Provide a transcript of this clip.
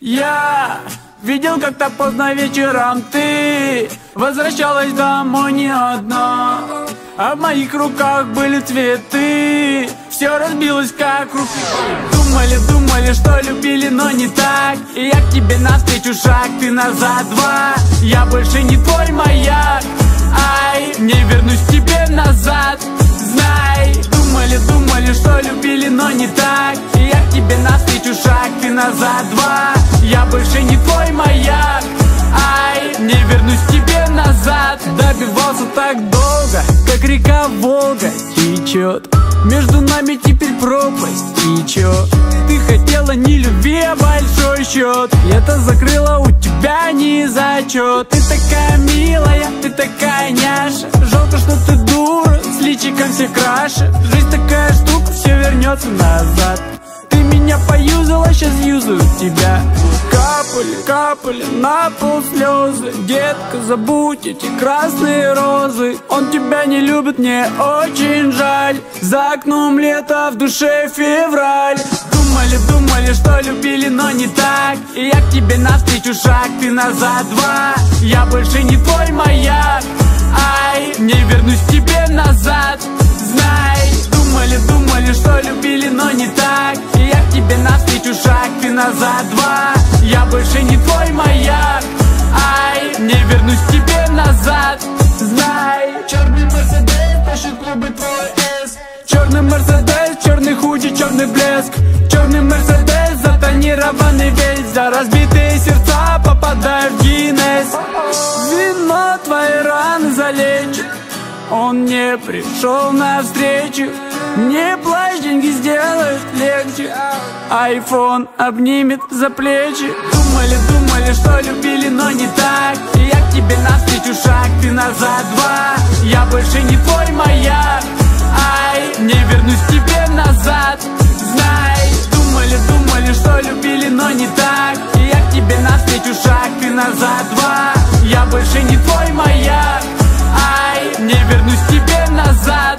Я видел как-то поздно вечером ты Возвращалась домой не одна. А в моих руках были цветы. Все разбилось как руки. Думали, думали, что любили, но не так. И я к тебе навстречу шаг, ты назад два. Я больше не твой маяк. Ай, не вернусь к тебе назад. Знай, думали, думали, что любили, но не так. И я к тебе навстречу шаг, ты назад два Я больше не твой маяк. Ай, не вернусь тебе назад. Добивался так долго, как река Волга течет. Между нами теперь пропасть течет. Ты хотела не любви, а большой счет. И это закрыло у тебя не зачет Ты такая милая, ты такая няша. Жалко, что ты дура, с личиком все краше Жизнь такая штука, все вернется назад. Ты меня поюзала, сейчас юзаю тебя Капали, капали на пол слезы. Детка, забудь эти красные розы. Он тебя не любит, мне очень жаль. За окном лето, в душе февраль. Думали, думали, что любили, но не так. И я к тебе навстречу шаг, ты назад два. Я больше не твой маяк. Ай, не вернусь к тебе назад. Знай, думали, думали, что любили, но не так шаг, ты назад два. Я больше не твой маяк. Ай, не вернусь к тебе назад. Знай, черный мерседес тащит клубы твой эс. Черный мерседес, черный худи, черный блеск. Черный мерседес, затонированный весь. За разбитые сердца попадаю в Гиннес. Вино твои раны залечит Он не пришел навстречу Не плачь, деньги легче Айфон обнимет за плечи. Думали, думали, что любили, но не так. И я к тебе навстречу шаг, ты назад два. Я больше не твой маяк. Ай, не вернусь тебе назад. Знай, думали, думали, что любили, но не так. И я к тебе навстречу шаг, ты назад два. Я больше не твой маяк. Ай, не вернусь тебе назад